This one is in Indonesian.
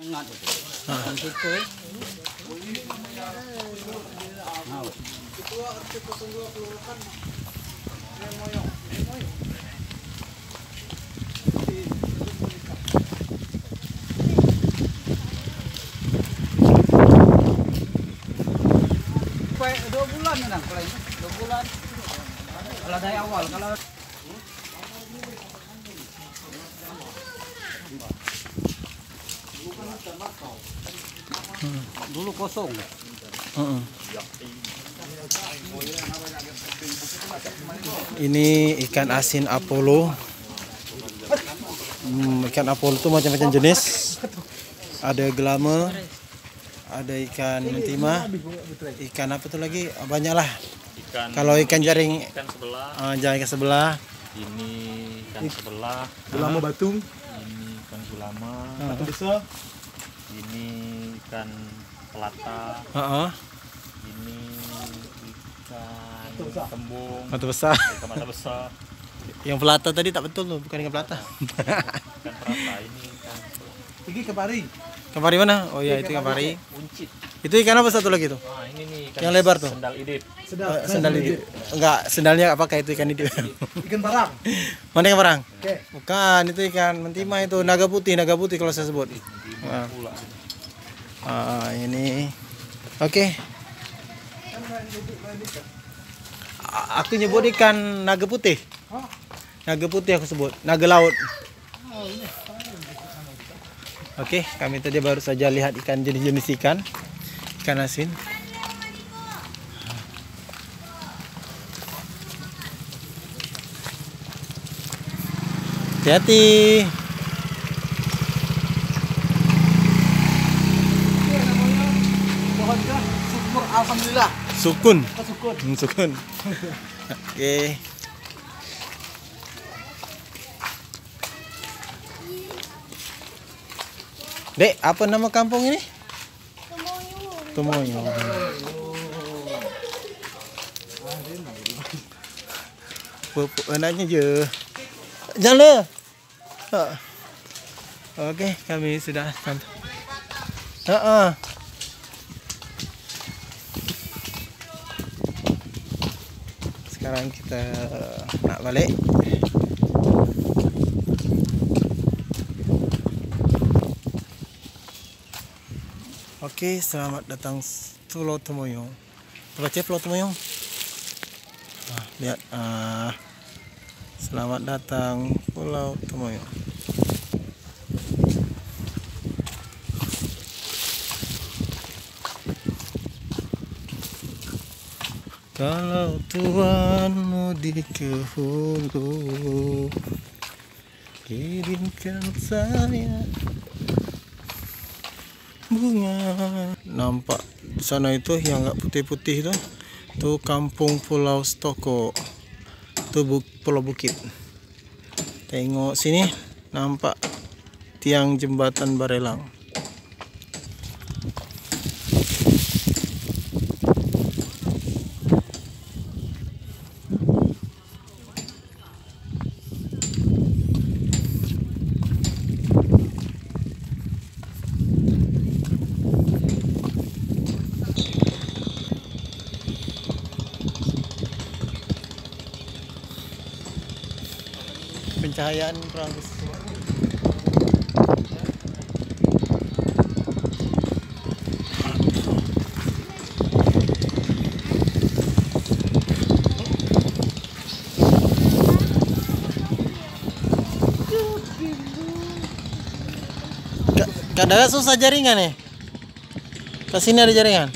Itu. Di situ. Mau. Sampai dua bulan ya nang kalau ini dua bulan. Kalau dari awal kalau dulu kosong. Ini ikan asin Apollo. Hmm, ikan Apollo itu macam-macam jenis. Ada gelama, ada ikan mentima, ikan apa tuh lagi? Banyak lah. ikan Kalau ikan jaring, ikan sebelah uh, jaring ke sebelah. ini ikan sebelah Lama Batung, ini ikan sulama Batu Besar, ini ikan pelata Heeh. ini ikan tembung Mata besar. ikan mata besar Yang pelata tadi tak betul tuh, bukan ikan pelata. ikan perata ini ikan Iki Kepari, Kemari mana? Oh iya itu kemari. uncit Itu ikan apa satu lagi tuh? ah ini nih ikan Yang lebar tuh? sendal idip. Eh, sendal itu. Enggak, sendalnya apakah itu ikan itu? Ikan barang. Mana yang barang? Oke. Bukan, itu ikan mentima itu naga putih, naga putih kalau saya sebut. Ah, pula ah, ini. Oke. A- Aku nyebut ikan naga putih. Naga putih aku sebut, naga laut. Oke, kami tadi baru saja lihat ikan jenis-jenis ikan. Ikan asin. Hati-hati. Alhamdulillah. Sukun. Syukur. Hmm, sukun. Oke. Dek, apa nama kampung ini? tumoy oh. Pupuk je. Jala ha. Okey kami sudah sampai. Ha ah Sekarang kita nak balik. Okey, selamat datang Pulau Temoyong. Baca Pulau Temoyong. Ah, lihat ah. Selamat datang Pulau Temoyong. Kalau tuanmu di kehulu Kirimkan saya bunga. Nampak di sana itu yang agak putih-putih itu Itu kampung Pulau Stoko. Itu bu Pulau Bukit. Tengok sini Nampak tiang jembatan Barelang pencahayaan Ka- Kadang susah jaringan ya. Ke sini ada jaringan.